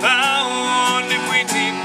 pound if we didn't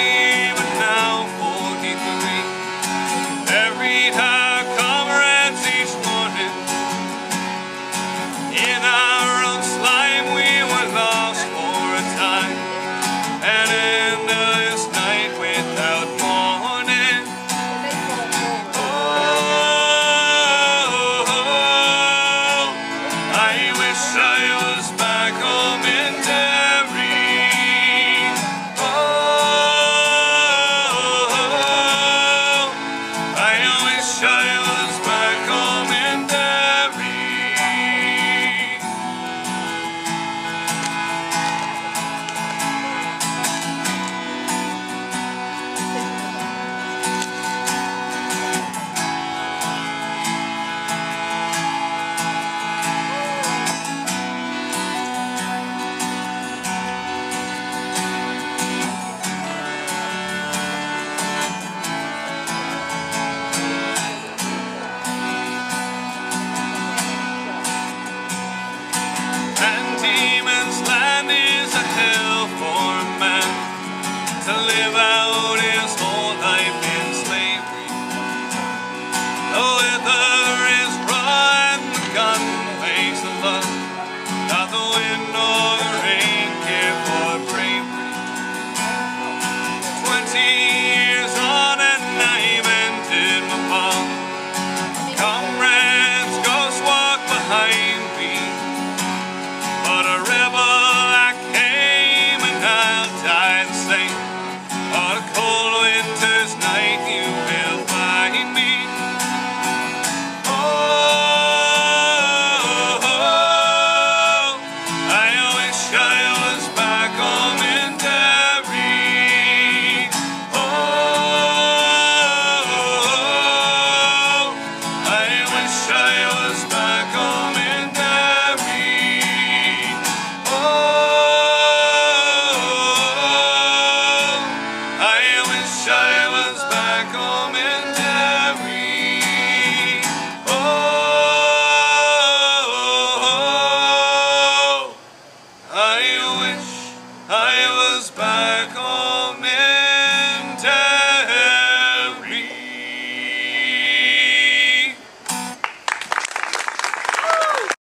to live